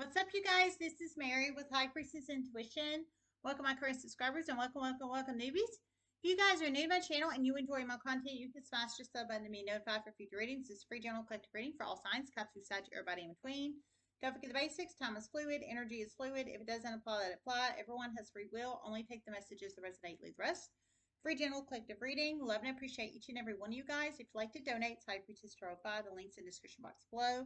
What's up, you guys? This is Mary with High Priestess Intuition. Welcome, my current subscribers, and welcome, welcome, welcome, newbies. If you guys are new to my channel and you enjoy my content, you can smash the sub button to be notified for future readings. This is free general collective reading for all signs, Capricorn, Sag, everybody in between. Don't forget the basics. Time is fluid. Energy is fluid. If it doesn't apply, let it apply. Everyone has free will. Only take the messages that resonate. Leave the rest. Free general collective reading. Love and appreciate each and every one of you guys. If you'd like to donate, High Priestess Tarot 5. The link's in the description box below.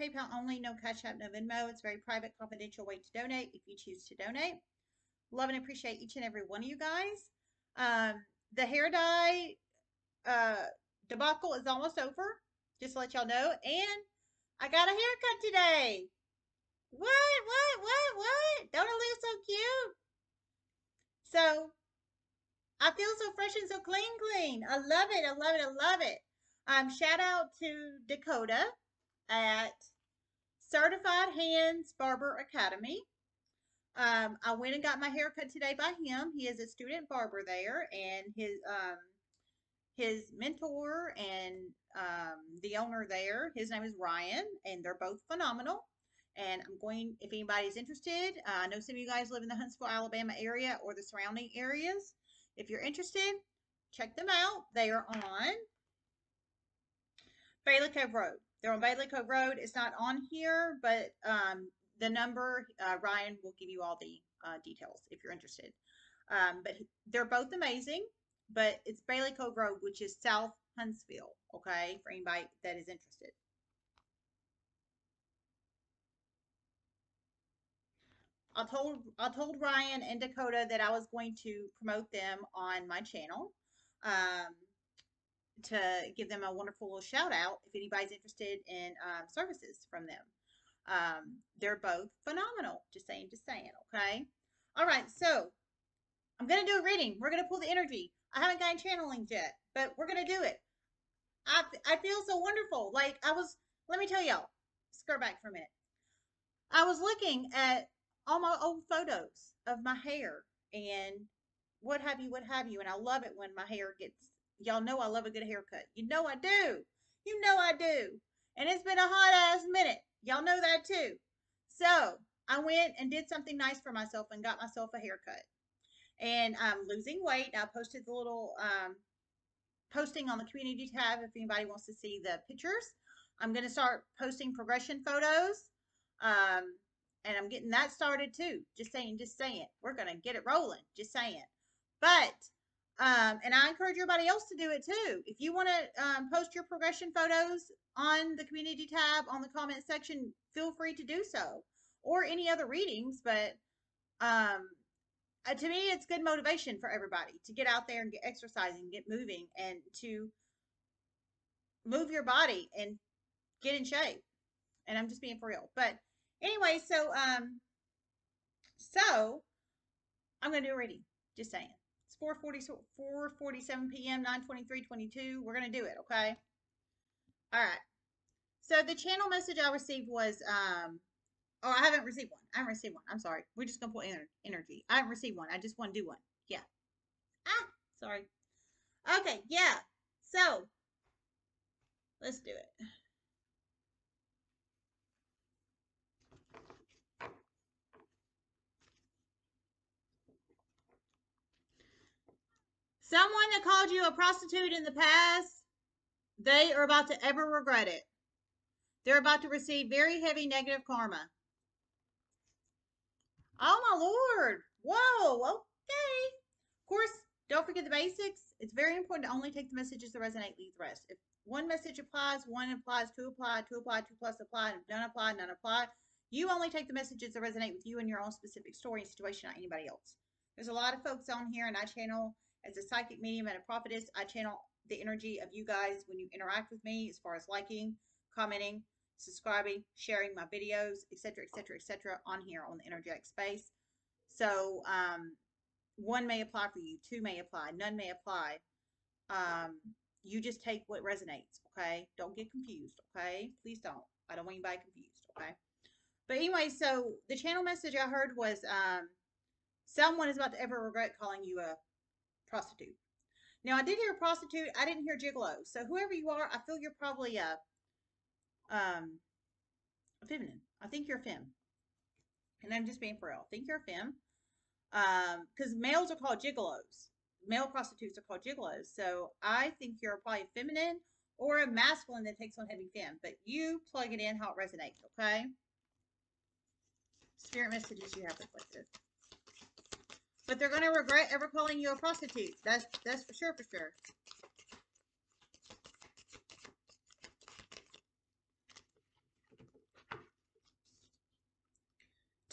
PayPal only, no Cash App, no Venmo. It's a very private, confidential way to donate if you choose to donate. Love and appreciate each and every one of you guys. Um, the hair dye uh, debacle is almost over, just to let y'all know. And I got a haircut today. What, what, what, what? Don't it look so cute? So, I feel so fresh and so clean, clean. I love it. I love it. I love it. Um, shout out to Dakota at Certified Hands Barber Academy. Um, I went and got my hair cut today by him. He is a student barber there, and his um, his mentor and um, the owner there, his name is Ryan, and they're both phenomenal. And I'm going, if anybody's interested, uh, I know some of you guys live in the Huntsville, Alabama area or the surrounding areas. If you're interested, check them out. They are on Bailey Road. They're on Bailey Cove Road. It's not on here, but um, the number, uh, Ryan will give you all the uh, details if you're interested. Um, but they're both amazing, but it's Bailey Cove Road, which is South Huntsville, okay, for anybody that is interested. I told I told Ryan and Dakota that I was going to promote them on my channel. Um, to give them a wonderful little shout out if anybody's interested in um, services from them. Um, they're both phenomenal. Just saying, just saying. Okay. All right. So I'm going to do a reading. We're going to pull the energy. I haven't gotten channeling yet, but we're going to do it. I, I feel so wonderful. Like I was, let me tell y'all, skirt back for a minute. I was looking at all my old photos of my hair and what have you, what have you. And I love it when my hair gets Y'all know I love a good haircut. You know I do. You know I do. And it's been a hot ass minute. Y'all know that too. So I went and did something nice for myself and got myself a haircut. And I'm losing weight. I posted the little um, posting on the community tab if anybody wants to see the pictures. I'm going to start posting progression photos. Um, and I'm getting that started too. Just saying, just saying. We're going to get it rolling. Just saying. But um, and I encourage everybody else to do it too. If you want to um, post your progression photos on the community tab on the comment section, feel free to do so, or any other readings. But um, uh, to me, it's good motivation for everybody to get out there and get exercising, get moving, and to move your body and get in shape. And I'm just being for real. But anyway, so um, so I'm gonna do a reading. Just saying. It's 4:40, 4:47 p.m. 9:23:22. We're gonna do it, okay? All right. So the channel message I received was, um, oh, I haven't received one. I haven't received one. I'm sorry. We're just gonna put energy. I haven't received one. I just want to do one. Yeah. Ah, sorry. Okay, yeah. So let's do it. Someone that called you a prostitute in the past, they are about to ever regret it. They're about to receive very heavy negative karma. Oh my lord. Whoa, okay. Of course, don't forget the basics. It's very important to only take the messages that resonate, leave the rest. If one message applies, one applies, two apply, two apply, two plus apply, none apply, none apply. You only take the messages that resonate with you and your own specific story and situation, not anybody else. There's a lot of folks on here, and I channel as a psychic medium and a prophetess, I channel the energy of you guys when you interact with me as far as liking, commenting, subscribing, sharing my videos, etc., etc., etc. on here on the energetic space. So um, one may apply for you, two may apply, none may apply. Um, you just take what resonates, okay? Don't get confused, okay? Please don't. I don't want anybody confused, okay? But anyway, so the channel message I heard was um, someone is about to ever regret calling you a prostitute. Now, I did hear prostitute. I didn't hear gigolo. So whoever you are, I feel you're probably a, um, a feminine. I think you're a femme. and I'm just being for real. Think you're a femme. Um, because males are called gigolos. Male prostitutes are called gigolos. So I think you're probably feminine or a masculine that takes on heavy femme. But you plug it in how it resonates, okay? Spirit messages you have reflected. But they're gonna regret ever calling you a prostitute. That's that's for sure, for sure.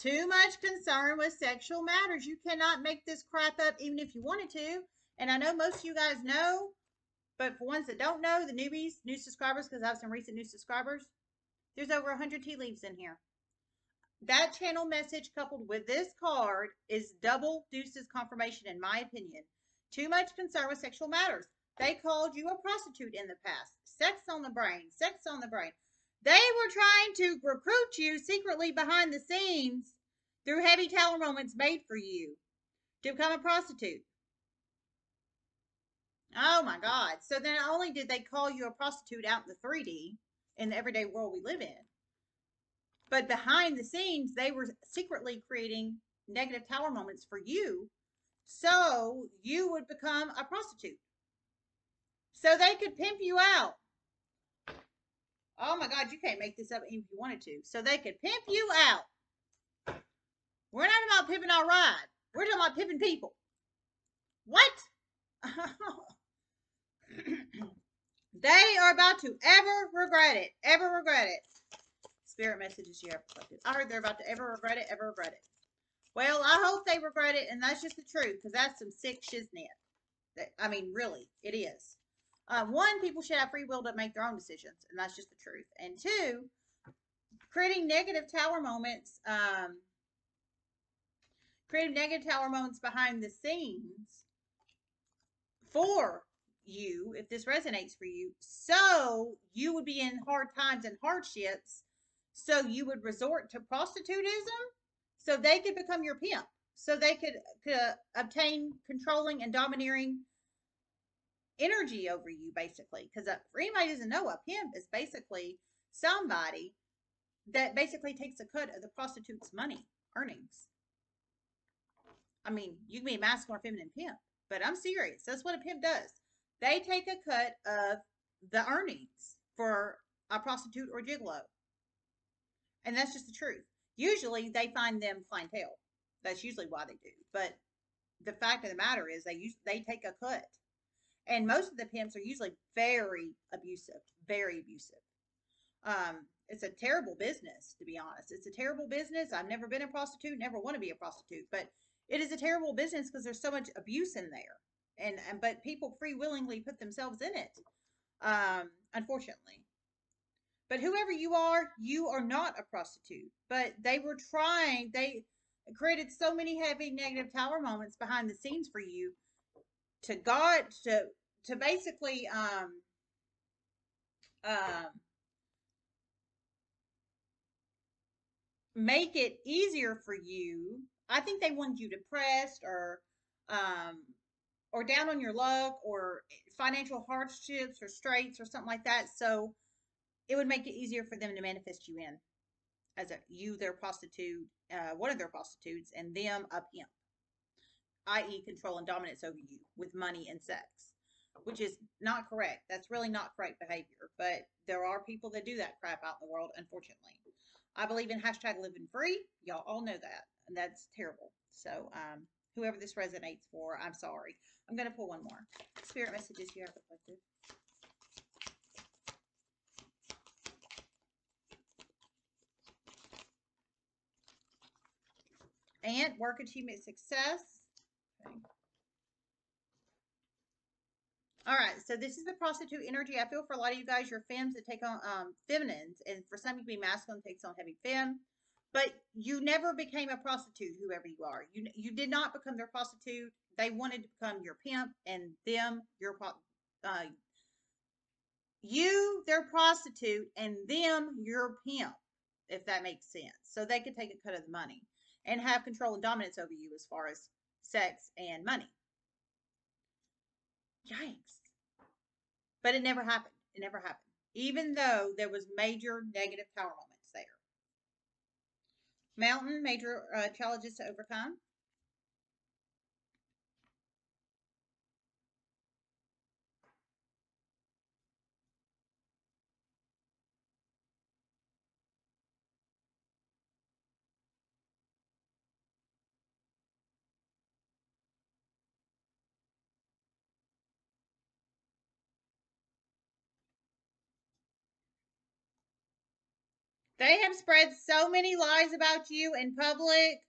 Too much concern with sexual matters. You cannot make this crap up even if you wanted to. And I know most of you guys know, but for ones that don't know, the newbies, new subscribers, because I have some recent new subscribers, there's over 100 tea leaves in here. That channel message coupled with this card is double Deuce's confirmation, in my opinion. Too much concern with sexual matters. They called you a prostitute in the past. Sex on the brain, sex on the brain. They were trying to recruit you secretly behind the scenes through heavy tower moments made for you to become a prostitute. Oh my God. So then not only did they call you a prostitute out in the 3D, in the everyday world we live in, but behind the scenes, they were secretly creating negative tower moments for you so you would become a prostitute. So they could pimp you out. Oh my God, you can't make this up even if you wanted to. So they could pimp you out. We're not about pimping our ride. We're talking about pimping people. What? they are about to ever regret it. Ever regret it. Spirit messages you have reflected. I heard they're about to ever regret it, ever regret it. Well, I hope they regret it, and that's just the truth, because that's some sick shiznit. That, I mean, really, it is. Uh, one, people should have free will to make their own decisions, and that's just the truth. And two, creating negative tower moments, um, creating negative tower moments behind the scenes for you, if this resonates for you, so you would be in hard times and hardships, so you would resort to prostitutism, so they could become your pimp, so they could, could obtain controlling and domineering energy over you, basically. Because uh, anybody doesn't know, a pimp is basically somebody that basically takes a cut of the prostitute's money earnings. I mean, you can be a masculine or feminine pimp, but I'm serious. That's what a pimp does. They take a cut of the earnings for a prostitute or gigolo. And that's just the truth. Usually they find them clientele. That's usually why they do. But the fact of the matter is they use they take a cut. And most of the pimps are usually very abusive, very abusive. Um, it's a terrible business, to be honest. It's a terrible business. I've never been a prostitute, never want to be a prostitute, but it is a terrible business because there's so much abuse in there. And, and but people free willingly put themselves in it. Um, unfortunately. But whoever you are, you are not a prostitute. But they were trying, they created so many heavy negative tower moments behind the scenes for you to God to to basically um um make it easier for you. I think they wanted you depressed or um or down on your luck or financial hardships or straits or something like that. So it would make it easier for them to manifest you in as a you their prostitute, uh, one of their prostitutes, and them a pimp i.e., control and dominance over you with money and sex, which is not correct. That's really not correct behavior. But there are people that do that crap out in the world, unfortunately. I believe in hashtag living free. Y'all all know that. And that's terrible. So, um, whoever this resonates for, I'm sorry. I'm going to pull one more. Spirit messages you have reflected. And work achievement success. Okay. All right, so this is the prostitute energy. I feel for a lot of you guys, you're femmes that take on um, feminines, and for some you be masculine, takes on heavy femme. But you never became a prostitute, whoever you are. You you did not become their prostitute. They wanted to become your pimp, and them your uh, you their prostitute, and them your pimp, if that makes sense. So they could take a cut of the money and have control and dominance over you as far as sex, and money. Yikes. But it never happened. It never happened. Even though there was major negative tower moments there. Mountain, major uh, challenges to overcome. They have spread so many lies about you in public.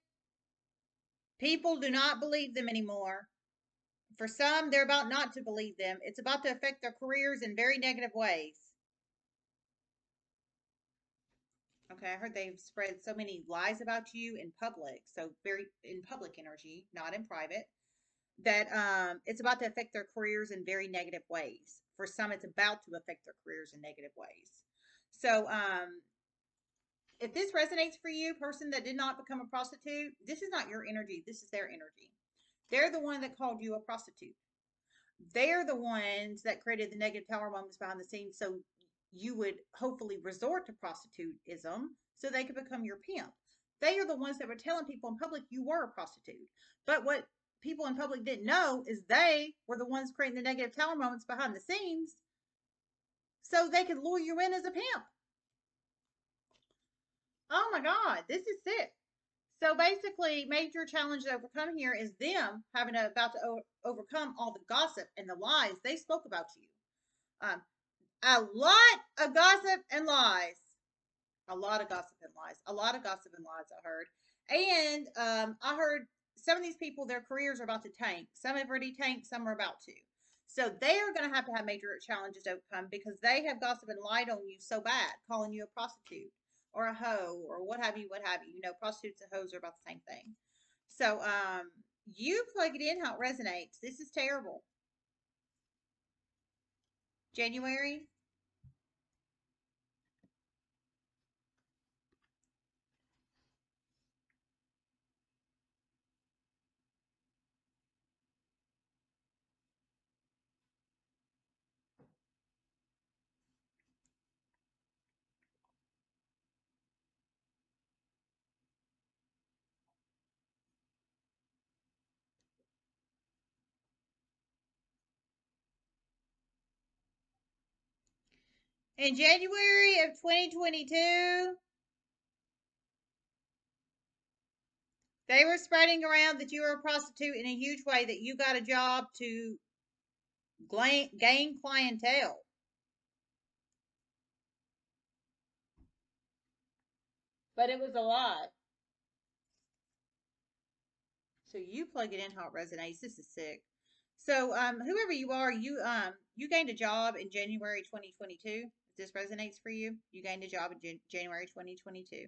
People do not believe them anymore. For some, they're about not to believe them. It's about to affect their careers in very negative ways. Okay, I heard they've spread so many lies about you in public, so very in public energy, not in private, that um, it's about to affect their careers in very negative ways. For some, it's about to affect their careers in negative ways. So, um, if this resonates for you, person that did not become a prostitute, this is not your energy. This is their energy. They're the one that called you a prostitute. They're the ones that created the negative tower moments behind the scenes. So you would hopefully resort to prostitutism so they could become your pimp. They are the ones that were telling people in public you were a prostitute. But what people in public didn't know is they were the ones creating the negative tower moments behind the scenes so they could lure you in as a pimp. Oh my God, this is sick. So basically, major challenge to overcome here is them having to about to overcome all the gossip and the lies they spoke about you. Um, a lot of gossip and lies. A lot of gossip and lies. A lot of gossip and lies. I heard, and um, I heard some of these people, their careers are about to tank. Some have already tanked. Some are about to. So they are going to have to have major challenges to overcome because they have gossip and lied on you so bad, calling you a prostitute or a hoe or what have you, what have you. You know, prostitutes and hoes are about the same thing. So um, you plug it in how it resonates. This is terrible. January. In January of 2022, they were spreading around that you were a prostitute in a huge way, that you got a job to gain clientele. But it was a lie. So you plug it in how it resonates. This is sick. So um, whoever you are, you um, you gained a job in January 2022. This resonates for you, you gained a job in Jan- January 2022.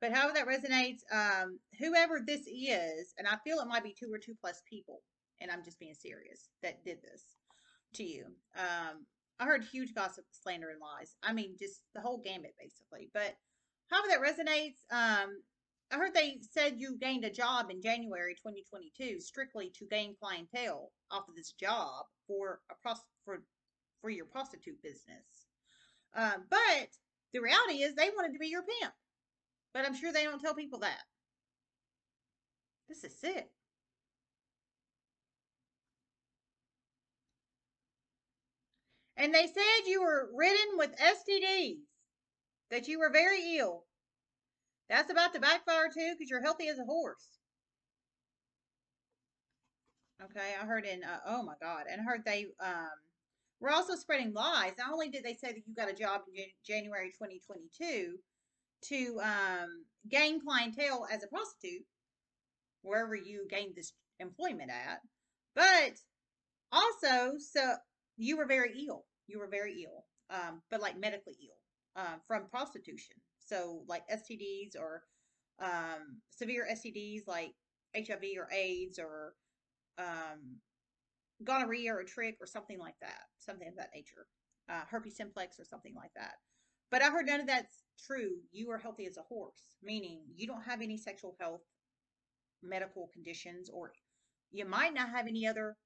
But however that resonates, um, whoever this is, and I feel it might be two or two plus people, and I'm just being serious, that did this to you. Um, I heard huge gossip, slander, and lies. I mean, just the whole gambit, basically. But however that resonates, um, I heard they said you gained a job in January 2022 strictly to gain clientele off of this job for a prost- for for your prostitute business. Um, but the reality is they wanted to be your pimp. But I'm sure they don't tell people that. This is sick. And they said you were ridden with STDs, that you were very ill. That's about to backfire too because you're healthy as a horse. Okay, I heard in, uh, oh my God, and I heard they um, were also spreading lies. Not only did they say that you got a job in January 2022 to um, gain clientele as a prostitute, wherever you gained this employment at, but also, so you were very ill. You were very ill, um, but like medically ill uh, from prostitution. So like STDs or um, severe STDs like HIV or AIDS or um, gonorrhea or a trick or something like that, something of that nature, uh, herpes simplex or something like that. But I heard none of that's true. You are healthy as a horse, meaning you don't have any sexual health, medical conditions, or you might not have any other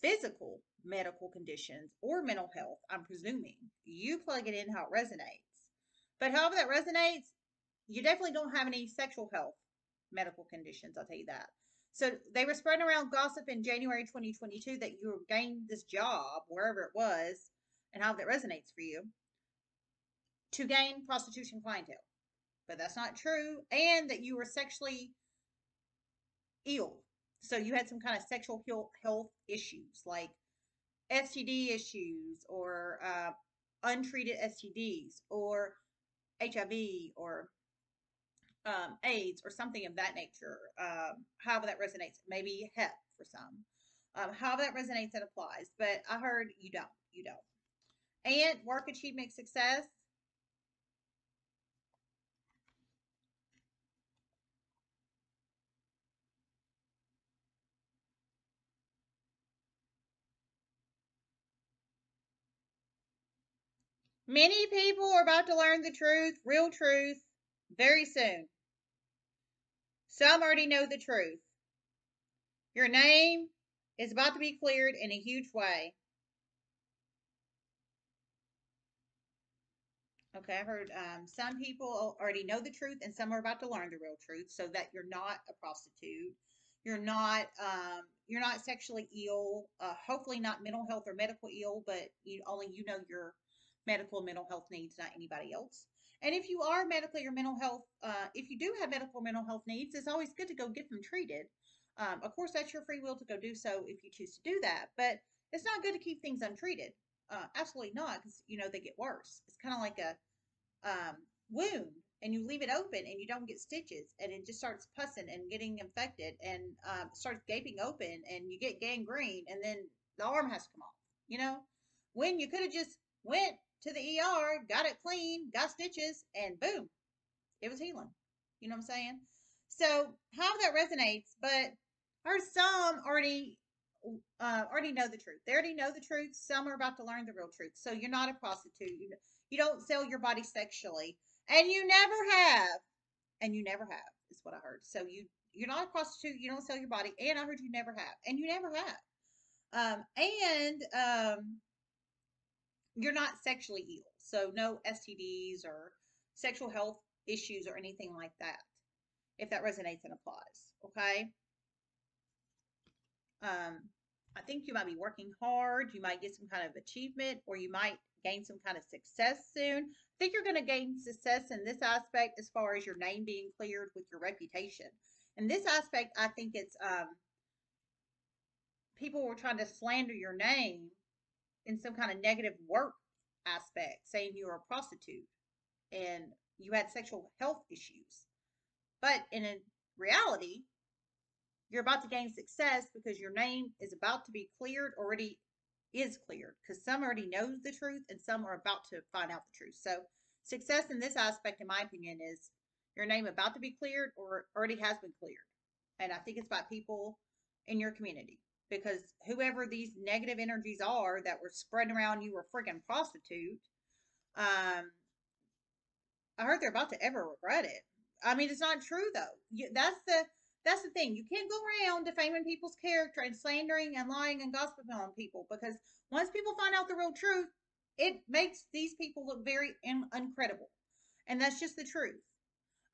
physical medical conditions or mental health. I'm presuming you plug it in how it resonates. But however that resonates, You definitely don't have any sexual health medical conditions, I'll tell you that. So they were spreading around gossip in January 2022 that you gained this job, wherever it was, and how that resonates for you, to gain prostitution clientele. But that's not true. And that you were sexually ill. So you had some kind of sexual health issues like STD issues or uh, untreated STDs or HIV or um, AIDS or something of that nature. Um, however that resonates, maybe HEP for some. Um, however that resonates and applies. But I heard you don't. You don't. And work achievement success. Many people are about to learn the truth, real truth, very soon. Some already know the truth. Your name is about to be cleared in a huge way. Okay, I heard um, some people already know the truth and some are about to learn the real truth so that you're not a prostitute. You're not um, you're not sexually ill, uh, hopefully not mental health or medical ill, but you only you know your medical and mental health needs, not anybody else. And if you are medically or mental health, uh, if you do have medical or mental health needs, it's always good to go get them treated. Um, of course, that's your free will to go do so if you choose to do that. But it's not good to keep things untreated. Uh, absolutely not, because you know they get worse. It's kind of like a um, wound, and you leave it open and you don't get stitches, and it just starts pussing and getting infected, and um, starts gaping open, and you get gangrene, and then the arm has to come off. You know, when you could have just went to the ER, got it clean, got stitches, and boom, it was healing. You know what I'm saying? So how that resonates, but our some already uh, already know the truth. They already know the truth. Some are about to learn the real truth. So you're not a prostitute. You, you don't sell your body sexually, and you never have, and you never have is what I heard. So you you're not a prostitute. You don't sell your body, and I heard you never have, and you never have. Um, and um, you're not sexually ill. So no STDs or sexual health issues or anything like that, if that resonates and applies. Okay. Um, I think you might be working hard. You might get some kind of achievement or you might gain some kind of success soon. I think you're going to gain success in this aspect as far as your name being cleared with your reputation. In this aspect, I think it's um, people were trying to slander your name in some kind of negative work aspect, saying you were a prostitute and you had sexual health issues. But in reality, you're about to gain success because your name is about to be cleared, already is cleared, because some already knows the truth and some are about to find out the truth. So success in this aspect, in my opinion, is your name about to be cleared or already has been cleared. And I think it's by people in your community because whoever these negative energies are that were spreading around you were freaking prostitute um i heard they're about to ever regret it. I mean it's not true though. You, that's the that's the thing. You can't go around defaming people's character and slandering and lying and gossiping on people because once people find out the real truth it makes these people look very in, uncredible. And that's just the truth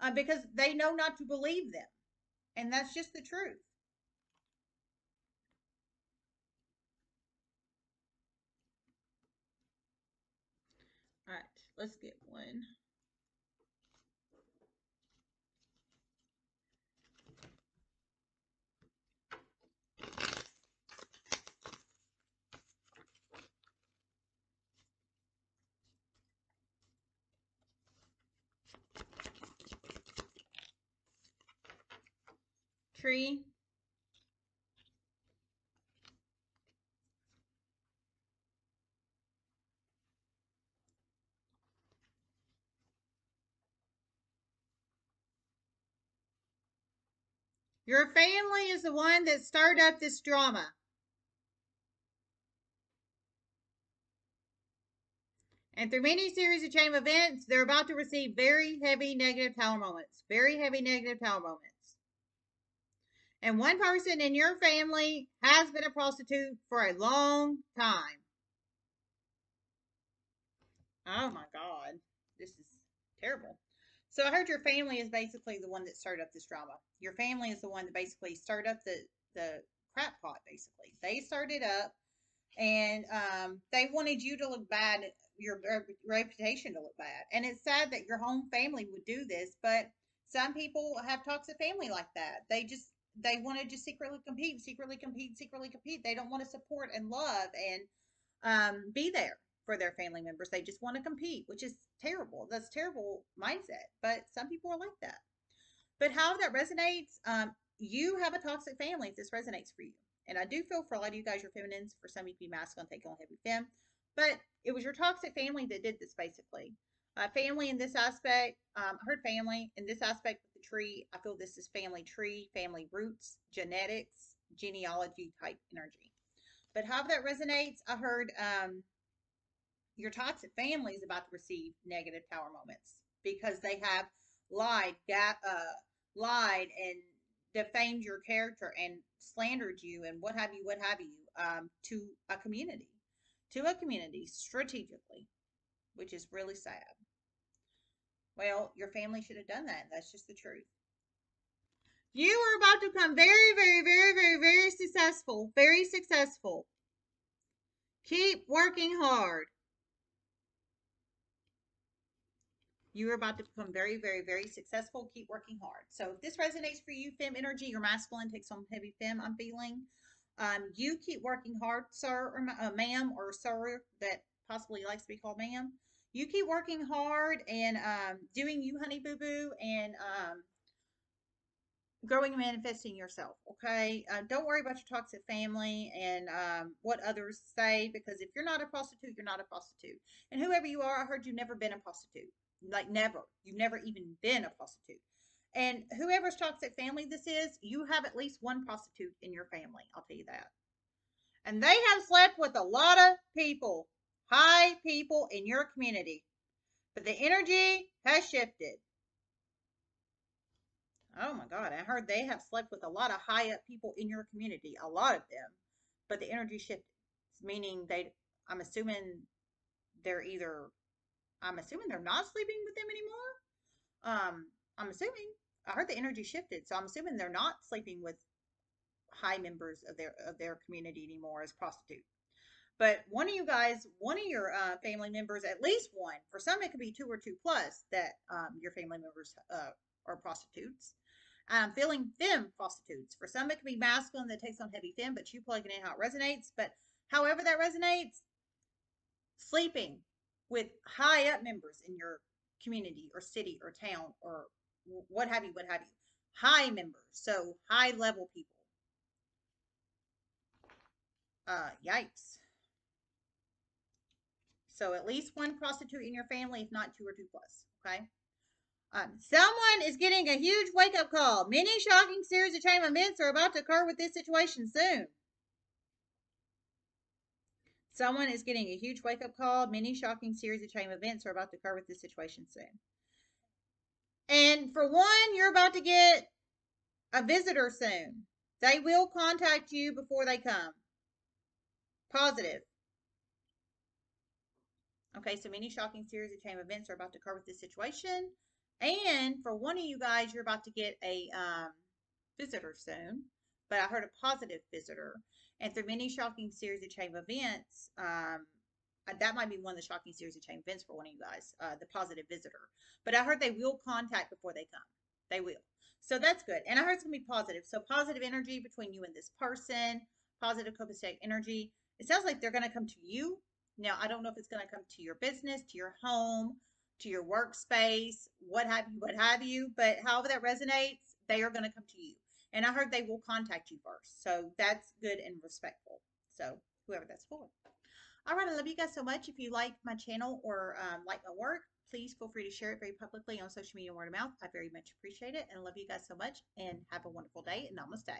uh, because they know not to believe them. And that's just the truth All right, let's get one. Tree. Your family is the one that started up this drama. And through many series of chain events, they're about to receive very heavy negative tower moments. Very heavy negative tower moments. And one person in your family has been a prostitute for a long time. Oh my God. This is terrible. So I heard your family is basically the one that started up this drama. Your family is the one that basically started up the the crap pot. Basically, they started up, and um, they wanted you to look bad, your reputation to look bad. And it's sad that your home family would do this, but some people have toxic family like that. They just they want to just secretly compete, secretly compete, secretly compete. They don't want to support and love and um, be there for their family members. They just want to compete, which is terrible. That's terrible mindset. But some people are like that. But how that resonates, um, you have a toxic family if this resonates for you. And I do feel for a lot of you guys, you're feminines. For some of you, be masculine, take on heavy fem. But it was your toxic family that did this, basically. Uh, family in this aspect, um, I heard family in this aspect of the tree. I feel this is family tree, family roots, genetics, genealogy type energy. But how that resonates, I heard um, your toxic family is about to receive negative tower moments because they have lied, got, uh, lied and defamed your character and slandered you and what have you, what have you, um, to a community, to a community strategically, which is really sad. Well, your family should have done that. That's just the truth. You are about to become very, very, very, very, very successful. Very successful. Keep working hard. You are about to become very, very, very successful. Keep working hard. So if this resonates for you, fem energy, your masculine takes on heavy fem, I'm feeling. Um, you keep working hard, sir or uh, ma'am or sir that possibly likes to be called ma'am. You keep working hard and um, doing you, honey boo boo, and um, growing and manifesting yourself. Okay. Uh, don't worry about your toxic family and um, what others say because if you're not a prostitute, you're not a prostitute. And whoever you are, I heard you've never been a prostitute. Like never. You've never even been a prostitute. And whoever's toxic family this is, you have at least one prostitute in your family. I'll tell you that. And they have slept with a lot of people, high people in your community. But the energy has shifted. Oh my God. I heard they have slept with a lot of high up people in your community, a lot of them. But the energy shifted, meaning they, I'm assuming they're either I'm assuming they're not sleeping with them anymore. Um, I'm assuming. I heard the energy shifted, so I'm assuming they're not sleeping with high members of their of their community anymore as prostitute. But one of you guys, one of your uh, family members, at least one. For some, it could be two or two plus that um, your family members uh, are prostitutes. I'm feeling fem prostitutes. For some, it could be masculine that takes on heavy fem, but you plugging in how it resonates. But however that resonates, sleeping with high up members in your community or city or town or what have you, what have you. High members, so high level people. Uh, yikes. So at least one prostitute in your family, if not two or two plus. Okay. Um, someone is getting a huge wake up call. Many shocking series of chain events are about to occur with this situation soon. Someone is getting a huge wake up call. Many shocking series of chain events are about to occur with this situation soon. And for one, you're about to get a visitor soon. They will contact you before they come. Positive. Okay, so many shocking series of chain events are about to occur with this situation. And for one of you guys, you're about to get a um, visitor soon. But I heard a positive visitor. And through many shocking series of chain events, um, uh, that might be one of the shocking series of chain events for one of you guys, uh, the positive visitor. But I heard they will contact before they come. They will. So that's good. And I heard it's going to be positive. So positive energy between you and this person, positive copacetic energy. It sounds like they're going to come to you. Now, I don't know if it's going to come to your business, to your home, to your workspace, what have you, what have you. But however that resonates, they are going to come to you. And I heard they will contact you first. So that's good and respectful. So whoever that's for. All right. I love you guys so much. If you like my channel or um, like my work, please feel free to share it very publicly on social media word of mouth. I very much appreciate it and love you guys so much and have a wonderful day and namaste.